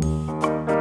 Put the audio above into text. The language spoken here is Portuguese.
Música